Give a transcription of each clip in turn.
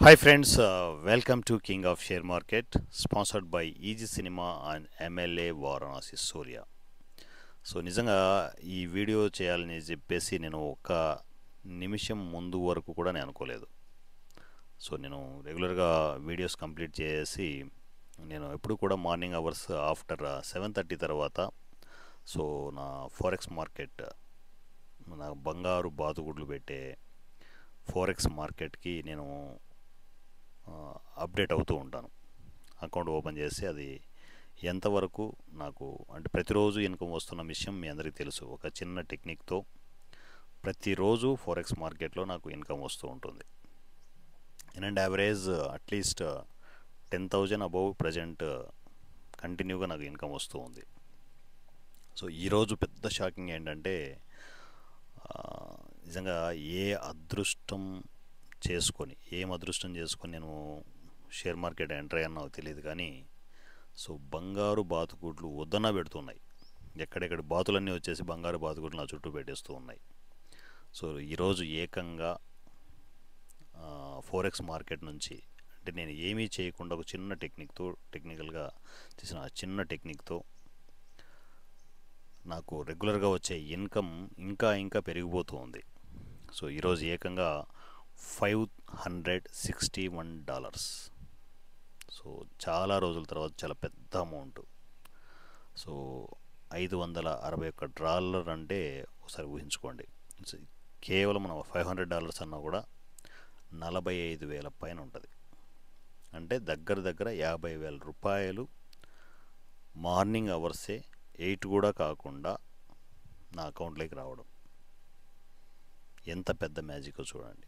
Hi friends welcome to king of share market sponsored by Easy Cinema and MLA Varanasi Surya so నిజంగా ఈ video చేయాలని చెప్పేసి నేను ఒక నిమిషం ముందు వరకు కూడా నేను అనుకోలేదు. సో నేను రెగ్యులర్గా వీడియోస్ కంప్లీట్ చేసి నేను ఎప్పుడు కూడా morning hours after seven thirty తర్వాత సో నా ఫారెక్స్ మార్కెట్ నా బంగారు బాతుగుడ్లు పెట్టే ఫోరెక్స్ మార్కెట్కి నేను అప్డేట్ అవుతూ ఉంటాను. అకౌంట్ ఓపెన్ చేసి అది ఎంతవరకు నాకు అంటే ప్రతిరోజు ఇన్కమ్ వస్తున్న విషయం మీ అందరికీ తెలుసు. ఒక చిన్న టెక్నిక్తో ప్రతిరోజు ఫోరెక్స్ మార్కెట్లో నాకు ఇన్కమ్ వస్తూ ఉంటుంది. And average at least ten thousand above present కంటిన్యూగా నాకు ఇన్కమ్ వస్తూ ఉంది. సో ఈరోజు పెద్ద షాకింగ్ ఏంటంటే నిజంగా ఏ అదృష్టం చేసుకొని ఏం అదృష్టం చేసుకొని నేను షేర్ మార్కెట్ ఎంటర్ అయ్యానో తెలియదు కానీ సో బంగారు బాతుకూట్లు వద్దన పెడుతున్నాయి. ఎక్కడెక్కడ బాతులన్నీ వచ్చేసి బంగారు బాతుకూట్లు నా చుట్టూ పెట్టేస్తూ ఉన్నాయి. సో ఈరోజు ఏకంగా ఫోరెక్స్ మార్కెట్ నుంచి అంటే నేను ఏమీ చేయకుండా ఒక చిన్న టెక్నిక్తో టెక్నికల్గా చేసిన ఆ చిన్న టెక్నిక్తో నాకు రెగ్యులర్గా వచ్చే ఇన్కమ్ ఇంకా ఇంకా పెరిగిపోతూ ఉంది. సో ఈరోజు ఏకంగా five hundred sixty one dollars. So చాలా రోజుల తర్వాత చాలా పెద్ద అమౌంట్. సో ఐదు వందల అరవై ఒక్క డాలర్ అంటే ఒకసారి ఊహించుకోండి. కేవలం మనం ఫైవ్ హండ్రెడ్ డాలర్స్ అన్నా కూడా నలభై ఐదు వేల పైన ఉంటుంది. అంటే దగ్గర దగ్గర యాభై వేల రూపాయలు మార్నింగ్ అవర్సే ఎయిట్ కూడా కాకుండా నా అకౌంట్లోకి రావడం. ఎంత పెద్ద మ్యాజిక్ చూడండి.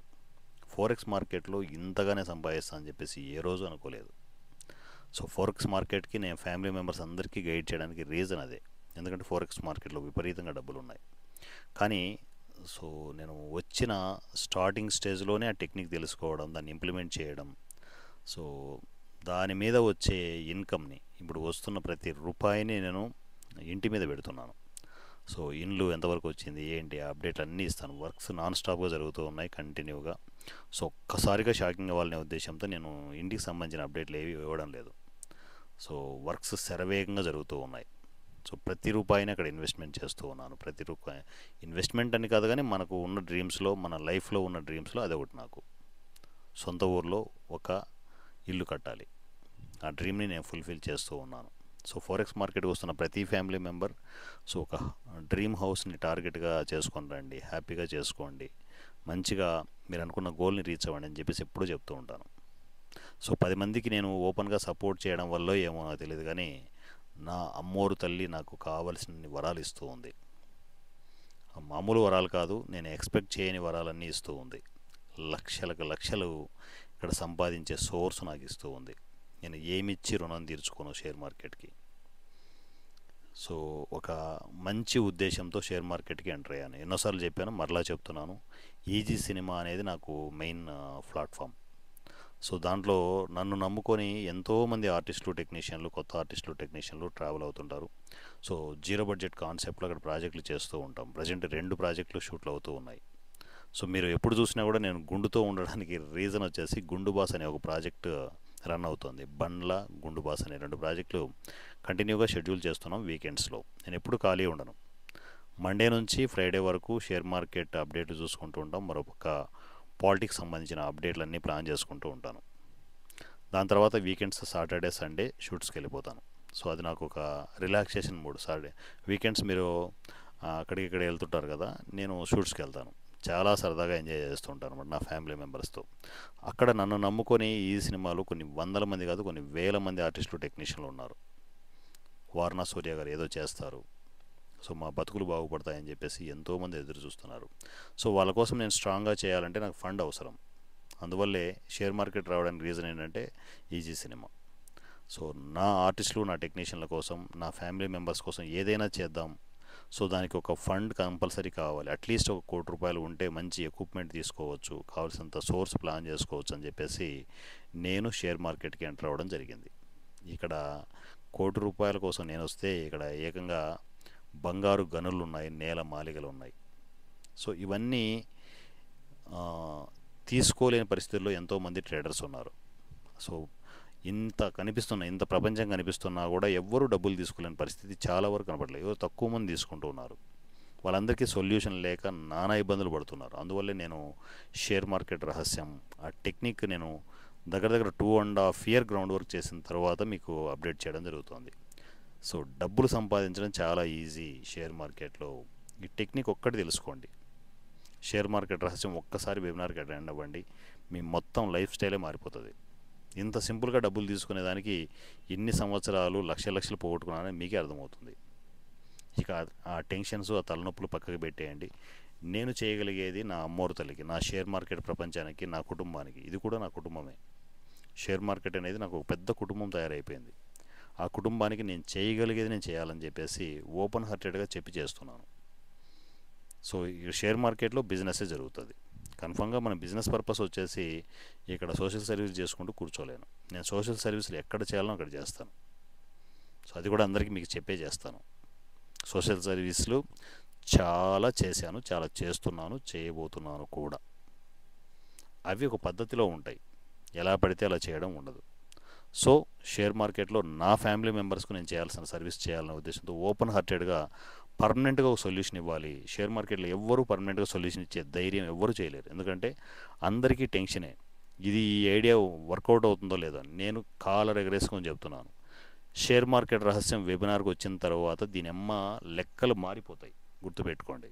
ఫోరెక్స్ మార్కెట్లో ఇంతగానే సంపాదిస్తా అని చెప్పేసి ఏ రోజు అనుకోలేదు. సో ఫోరెక్స్ మార్కెట్కి నేను ఫ్యామిలీ మెంబర్స్ అందరికీ గైడ్ చేయడానికి రీజన్ అదే. ఎందుకంటే ఫోరెక్స్ మార్కెట్లో విపరీతంగా డబ్బులు ఉన్నాయి కానీ సో నేను వచ్చిన స్టార్టింగ్ స్టేజ్లోనే ఆ టెక్నిక్ తెలుసుకోవడం దాన్ని ఇంప్లిమెంట్ చేయడం సో దాని మీద వచ్చే ఇన్కమ్ని ఇప్పుడు వస్తున్న ప్రతి రూపాయిని నేను ఇంటి మీద పెడుతున్నాను. సో ఇండ్లు ఎంతవరకు వచ్చింది ఏంటి అప్డేట్ అన్నీ ఇస్తాను. వర్క్స్ నాన్ స్టాప్గా జరుగుతూ ఉన్నాయి కంటిన్యూగా. సో ఒక్కసారిగా షాకింగ్ అవ్వాలనే ఉద్దేశంతో నేను ఇంటికి సంబంధించిన అప్డేట్లు ఏవి ఇవ్వడం లేదు. సో వర్క్స్ శరవేగంగా జరుగుతూ ఉన్నాయి. సో ప్రతి రూపాయిని అక్కడ ఇన్వెస్ట్మెంట్ చేస్తూ ఉన్నాను. ప్రతి రూపాయి ఇన్వెస్ట్మెంట్ అని కాదు కానీ మనకు ఉన్న డ్రీమ్స్లో మన లైఫ్లో ఉన్న డ్రీమ్స్లో అదొకటి నాకు. సొంత ఊర్లో ఒక ఇల్లు కట్టాలి. ఆ డ్రీమ్ని నేను ఫుల్ఫిల్ చేస్తూ ఉన్నాను. సో ఫోరెక్స్ మార్కెట్కి వస్తున్న ప్రతి ఫ్యామిలీ మెంబర్ సో ఒక డ్రీమ్ హౌస్ని టార్గెట్గా చేసుకొని రండి. హ్యాపీగా చేసుకోండి. మంచిగా మీరు అనుకున్న గోల్ని రీచ్ అవ్వండి అని చెప్పేసి ఎప్పుడూ చెప్తూ ఉంటాను. సో పది మందికి నేను ఓపెన్గా సపోర్ట్ చేయడం వల్ల ఏమో నాకు తెలియదు కానీ నా అమ్మోరు తల్లి నాకు కావలసిన వరాలు ఇస్తూ ఉంది. మామూలు వరాలు కాదు నేను ఎక్స్పెక్ట్ చేయని వరాలన్నీ ఇస్తూ ఉంది. లక్షలకు లక్షలు ఇక్కడ సంపాదించే సోర్స్ నాకు ఇస్తూ ఉంది. నేను ఏమిచ్చి రుణం తీర్చుకోను షేర్ మార్కెట్కి సో ఒక మంచి ఉద్దేశంతో షేర్ మార్కెట్కి ఎంటర్ అయ్యాను. ఎన్నోసార్లు చెప్పాను మరలా చెప్తున్నాను. ఈజీ సినిమా అనేది నాకు మెయిన్ ప్లాట్ఫామ్. సో దాంట్లో నన్ను నమ్ముకొని ఎంతోమంది ఆర్టిస్టులు టెక్నీషియన్లు కొత్త ఆర్టిస్టులు టెక్నీషియన్లు ట్రావెల్ అవుతుంటారు. సో జీరో బడ్జెట్ కాన్సెప్ట్లో అక్కడ ప్రాజెక్టులు చేస్తూ ఉంటాం. ప్రజెంట్ రెండు ప్రాజెక్టులు షూట్లు అవుతూ ఉన్నాయి. సో మీరు ఎప్పుడు చూసినా కూడా నేను గుండుతో ఉండడానికి రీజన్ వచ్చేసి గుండు బాస్ అనే ఒక ప్రాజెక్ట్ రన్ అవుతుంది. బండ్ల గుండు బాస్ అనే రెండు ప్రాజెక్టులు కంటిన్యూగా షెడ్యూల్ చేస్తున్నాం వీకెండ్స్లో. నేను ఎప్పుడు ఖాళీ ఉండను. మండే నుంచి ఫ్రైడే వరకు షేర్ మార్కెట్ అప్డేట్లు చూసుకుంటూ ఉంటాం. మరొక పాలిటిక్స్ సంబంధించిన అప్డేట్లన్నీ ప్లాన్ చేసుకుంటూ ఉంటాను. దాని తర్వాత వీకెండ్స్ సాటర్డే సండే షూట్స్కి వెళ్ళిపోతాను. సో అది నాకు ఒక రిలాక్సేషన్ మూడ్. సాటర్డే వీకెండ్స్ మీరు అక్కడికి ఇక్కడ వెళ్తుంటారు కదా నేను షూట్స్కి వెళ్తాను. చాలా సరదాగా ఎంజాయ్ చేస్తుంటాను అనమాట నా ఫ్యామిలీ మెంబర్స్తో. అక్కడ నన్ను నమ్ముకొని ఈ సినిమాలు కొన్ని వందల మంది కాదు కొన్ని వేల మంది ఆర్టిస్టులు టెక్నీషియన్లు ఉన్నారు. వారణా సూర్య గారు ఏదో చేస్తారు. సో మా బతుకులు బాగుపడతాయని చెప్పేసి ఎంతోమంది ఎదురు చూస్తున్నారు. సో వాళ్ళ కోసం నేను స్ట్రాంగ్గా చేయాలంటే నాకు ఫండ్ అవసరం. అందువల్లే షేర్ మార్కెట్ రావడానికి రీజన్ ఏంటంటే ఈజీ సినిమా. సో నా ఆర్టిస్టులు నా టెక్నీషియన్ల కోసం నా ఫ్యామిలీ మెంబర్స్ కోసం ఏదైనా చేద్దాం. సో దానికి ఒక ఫండ్ కంపల్సరీ కావాలి. అట్లీస్ట్ ఒక కోటి రూపాయలు ఉంటే మంచి ఎక్విప్మెంట్ తీసుకోవచ్చు. కావాల్సినంత సోర్స్ ప్లాన్ చేసుకోవచ్చు అని చెప్పేసి నేను షేర్ మార్కెట్కి ఎంటర్ అవ్వడం జరిగింది. ఇక్కడ కోటి రూపాయల కోసం నేను వస్తే ఇక్కడ ఏకంగా బంగారు గనులు ఉన్నాయి నేల మాలిగలు ఉన్నాయి సో ఇవన్నీ తీసుకోలేని పరిస్థితుల్లో ఎంతోమంది ట్రేడర్స్ ఉన్నారు. సో ఇంత కనిపిస్తున్న ఇంత ప్రపంచం కనిపిస్తున్నా కూడా ఎవ్వరూ డబ్బులు తీసుకోలేని పరిస్థితి చాలా వరకు కనపడలేదు. ఎవరు తక్కువ మంది తీసుకుంటూ ఉన్నారు. వాళ్ళందరికీ సొల్యూషన్ లేక నానా ఇబ్బందులు పడుతున్నారు. అందువల్లే నేను షేర్ మార్కెట్ రహస్యం ఆ టెక్నిక్ నేను దగ్గర దగ్గర two and half year ground work చేసిన తర్వాత మీకు అప్డేట్ చేయడం జరుగుతుంది. సో డబ్బులు సంపాదించడం చాలా ఈజీ షేర్ మార్కెట్లో ఈ టెక్నిక్ ఒక్కటి తెలుసుకోండి. షేర్ మార్కెట్ రహస్యం ఒక్కసారి వెబినార్కి అటెండ్ అవ్వండి. మీ మొత్తం లైఫ్ స్టైలే మారిపోతుంది. ఇంత సింపుల్గా డబ్బులు తీసుకునేదానికి ఎన్ని సంవత్సరాలు లక్ష లక్షలు పోగొట్టుకున్నానని మీకే అర్థమవుతుంది. ఇక ఆ టెన్షన్స్ ఆ తలనొప్పులు పక్కకు పెట్టేయండి. నేను చేయగలిగేది నా అమ్మోరు తల్లికి నా షేర్ మార్కెట్ ప్రపంచానికి నా కుటుంబానికి. ఇది కూడా నా కుటుంబమే. షేర్ మార్కెట్ అనేది నాకు ఒక పెద్ద కుటుంబం తయారైపోయింది. ఆ కుటుంబానికి నేను చేయగలిగేది నేను చేయాలని చెప్పేసి ఓపెన్ హార్టెడ్గా చెప్పి చేస్తున్నాను. సో ఈ షేర్ మార్కెట్లో బిజినెసే జరుగుతుంది. కన్ఫామ్గా మన బిజినెస్ పర్పస్ వచ్చేసి ఇక్కడ సోషల్ సర్వీస్ చేసుకుంటూ కూర్చోలేను. నేను సోషల్ సర్వీసులు ఎక్కడ చేయాలో అక్కడ చేస్తాను. సో అది కూడా అందరికీ మీకు చెప్పే చేస్తాను. సోషల్ సర్వీసులు చాలా చేశాను చాలా చేస్తున్నాను చేయబోతున్నాను కూడా. అవి ఒక పద్ధతిలో ఉంటాయి. ఎలా పడితే అలా చేయడం ఉండదు. సో షేర్ మార్కెట్లో నా ఫ్యామిలీ మెంబర్స్కు నేను చేయాల్సిన సర్వీస్ చేయాలనే ఉద్దేశంతో ఓపెన్ హార్టెడ్గా పర్మనెంట్గా ఒక సొల్యూషన్ ఇవ్వాలి. షేర్ మార్కెట్లో ఎవ్వరూ పర్మనెంట్గా సొల్యూషన్ ఇచ్చే ధైర్యం ఎవ్వరూ చేయలేరు. ఎందుకంటే అందరికీ టెన్షనే. ఇది ఈ ఐడియా వర్కౌట్ అవుతుందో లేదో నేను కాలర్ ఎగరేసుకొని చెప్తున్నాను. షేర్ మార్కెట్ రహస్యం వెబినార్కి వచ్చిన తర్వాత దీని అమ్మ లెక్కలు మారిపోతాయి. గుర్తుపెట్టుకోండి.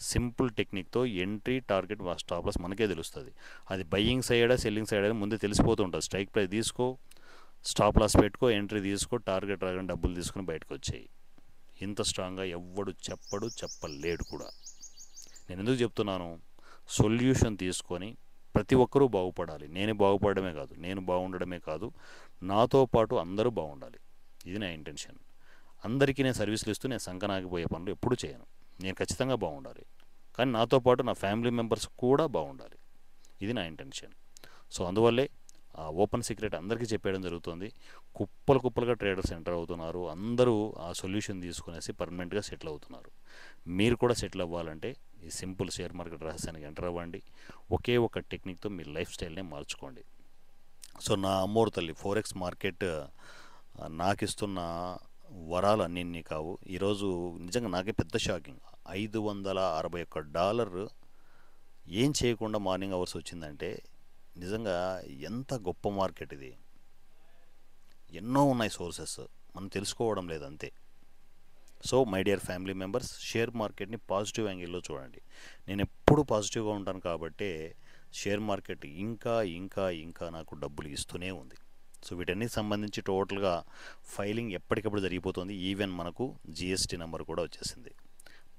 సింపుల్ టెక్నిక్తో ఎంట్రీ టార్గెట్ స్టాప్ లాస్ మనకే తెలుస్తుంది. అది బయ్యింగ్ సైడా సెల్లింగ్ సైడా అని ముందే తెలిసిపోతూ ఉంటుంది. స్ట్రైక్ ప్రైస్ తీసుకో స్టాప్ లాస్ పెట్టుకో ఎంట్రీ తీసుకో టార్గెట్ రాగానే డబ్బులు తీసుకుని బయటకు వచ్చాయి ఇంత స్ట్రాంగ్గా ఎవ్వడు చెప్పడు చెప్పలేడు కూడా. నేను ఎందుకు చెప్తున్నాను? సొల్యూషన్ తీసుకొని ప్రతి ఒక్కరూ బాగుపడాలి. నేను బాగుపడమే కాదు నేను బాగుండడమే కాదు నాతో పాటు అందరూ బాగుండాలి. ఇది నా ఇంటెన్షన్. అందరికీ నేను సర్వీసులు ఇస్తూ నేను సంకనాగిపోయే పనులు ఎప్పుడు చేయను. నేను ఖచ్చితంగా బాగుండాలి. కానీ నాతో పాటు నా ఫ్యామిలీ మెంబర్స్ కూడా బాగుండాలి. ఇది నా ఇంటెన్షన్. సో అందువల్లే ఆ ఓపెన్ సీక్రెట్ అందరికీ చెప్పేయడం జరుగుతుంది. కుప్పలు కుప్పలుగా ట్రేడర్స్ ఎంటర్ అవుతున్నారు. అందరూ ఆ సొల్యూషన్ తీసుకునేసి పర్మనెంట్గా సెటిల్ అవుతున్నారు. మీరు కూడా సెటిల్ అవ్వాలంటే ఈ సింపుల్ షేర్ మార్కెట్ రహస్యానికి ఎంటర్ అవ్వండి. ఒకే ఒక టెక్నిక్తో మీ లైఫ్ స్టైల్నే మార్చుకోండి. సో నా అమ్మోరు తల్లి ఫోరెక్స్ మార్కెట్ నాకు ఇస్తున్న వరాలు అన్నీ కావు. ఈరోజు నిజంగా నాకే పెద్ద షాకింగ్. ఐదు వందల అరవై ఒక్క డాలర్ ఏం చేయకుండా మార్నింగ్ అవర్స్ వచ్చిందంటే నిజంగా ఎంత గొప్ప మార్కెట్ ఇది. ఎన్నో ఉన్నాయి సోర్సెస్. మనం తెలుసుకోవడం లేదు అంతే. So my dear family members share మార్కెట్ని పాజిటివ్ యాంగిల్లో చూడండి. నేను ఎప్పుడు పాజిటివ్గా ఉంటాను కాబట్టి షేర్ మార్కెట్ ఇంకా ఇంకా ఇంకా నాకు డబ్బులు ఇస్తూనే ఉంది. సో వీటన్నిటి సంబంధించి టోటల్గా ఫైలింగ్ ఎప్పటికప్పుడు జరిగిపోతుంది. ఈవెన్ మనకు జిఎస్టీ నెంబర్ కూడా వచ్చేసింది.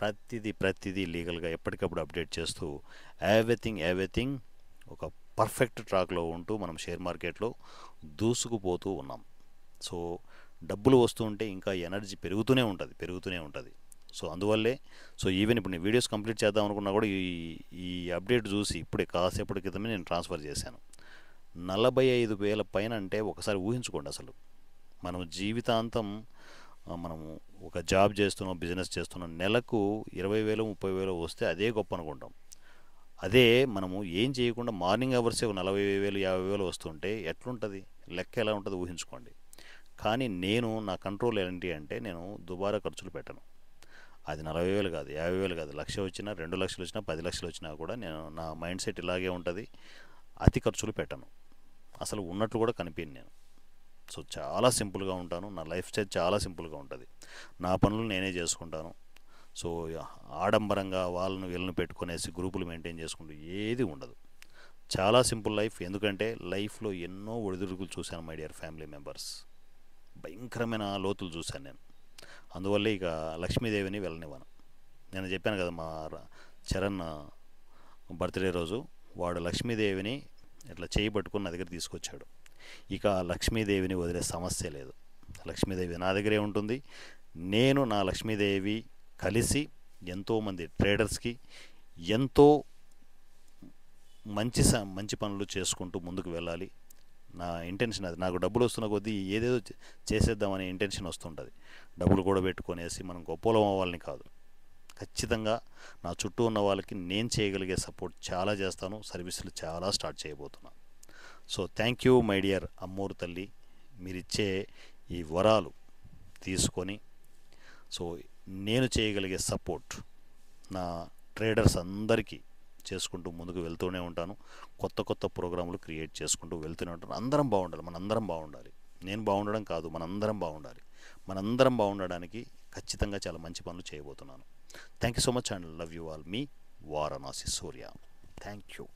ప్రతిదీ ప్రతిదీ లీగల్గా ఎప్పటికప్పుడు అప్డేట్ చేస్తూ ఎవ్రీథింగ్ ఎవ్రీథింగ్ ఒక పర్ఫెక్ట్ ట్రాక్లో ఉంటూ మనం షేర్ మార్కెట్లో దూసుకుపోతూ ఉన్నాం. సో డబ్బులు వస్తూ ఉంటే ఇంకా ఎనర్జీ పెరుగుతూనే ఉంటుంది పెరుగుతూనే ఉంటుంది. సో అందువల్లే సో ఈవెన్ ఇప్పుడు నేను వీడియోస్ కంప్లీట్ చేద్దాం అనుకున్నా కూడా ఈ ఈ అప్డేట్ చూసి ఇప్పుడే కాసేపటి క్రితమే నేను ట్రాన్స్ఫర్ చేశాను. నలభై ఐదు వేల పైన అంటే ఒకసారి ఊహించుకోండి అసలు. మనం జీవితాంతం మనము ఒక జాబ్ చేస్తున్నాం బిజినెస్ చేస్తున్నాం నెలకు ఇరవై వేలు ముప్పై వేలు వస్తే అదే గొప్ప అనుకుంటాం. అదే మనము ఏం చేయకుండా మార్నింగ్ అవర్సే ఒక నలభై వేలు యాభై వేలు వస్తుంటే ఎట్లుంటుంది? లెక్క ఎలా ఉంటుంది ఊహించుకోండి. కానీ నేను నా కంట్రోల్ ఏంటి అంటే నేను దుబారా ఖర్చులు పెట్టను. అది నలభై వేలు కాదు యాభై వేలు కాదు. లక్ష వచ్చినా రెండు లక్షలు వచ్చినా పది లక్షలు వచ్చినా కూడా నేను నా మైండ్ సెట్ ఇలాగే ఉంటుంది. అతి ఖర్చులు పెట్టను. అసలు ఉన్నట్లు కూడా కనిపించింది నేను. సో చాలా సింపుల్గా ఉంటాను. నా లైఫ్ స్టైల్ చాలా సింపుల్గా ఉంటుంది. నా పనులు నేనే చేసుకుంటాను. సో ఆడంబరంగా వాళ్ళను వీళ్ళని పెట్టుకునేసి గ్రూపులు మెయింటైన్ చేసుకుంటూ ఏది ఉండదు. చాలా సింపుల్ లైఫ్. ఎందుకంటే లైఫ్లో ఎన్నో ఒడిదుడుకులు చూశాను మై డియర్ ఫ్యామిలీ మెంబర్స్. భయంకరమైన లోతులు చూశాను నేను. అందువల్ల ఇక లక్ష్మీదేవిని వెళ్ళనివ్వను. నేను చెప్పాను కదా మా చరణ్ బర్త్డే రోజు వాడు లక్ష్మీదేవిని ఇట్లా చేయబట్టుకుని నా దగ్గర తీసుకొచ్చాడు. ఇక లక్ష్మీదేవిని వదిలే సమస్య లేదు. లక్ష్మీదేవి నా దగ్గరే ఉంటుంది. నేను నా లక్ష్మీదేవి కలిసి ఎంతోమంది ట్రేడర్స్కి ఎంతో మంచి స మంచి పనులు చేసుకుంటూ ముందుకు వెళ్ళాలి. నా ఇంటెన్షన్ అది. నాకు డబ్బులు వస్తున్న కొద్దీ ఏదేదో చేసేద్దామనే ఇంటెన్షన్ వస్తుంటుంది. డబ్బులు కూడా పెట్టుకునేసి మనం గొప్పలం అవ్వాలని కాదు. ఖచ్చితంగా నా చుట్టూ ఉన్న వాళ్ళకి నేను చేయగలిగే సపోర్ట్ చాలా చేస్తాను. సర్వీసులు చాలా స్టార్ట్ చేయబోతున్నాను. So thank you my dear అమ్మోరు తల్లి. మీరిచ్చే ఈ వరాలు తీసుకొని సో నేను చేయగలిగే సపోర్ట్ నా ట్రేడర్స్ అందరికీ చేసుకుంటూ ముందుకు వెళ్తూనే ఉంటాను. కొత్త కొత్త ప్రోగ్రాములు క్రియేట్ చేసుకుంటూ వెళ్తూనే ఉంటాను. అందరం బాగుండాలి. మనందరం బాగుండాలి. నేను బాగుండడం కాదు. మనందరం బాగుండాలి. మనందరం బాగుండడానికి ఖచ్చితంగా చాలా మంచి పనులు చేయబోతున్నాను. Thank you so much and love you all. Me, Varanasi Surya. Thank you.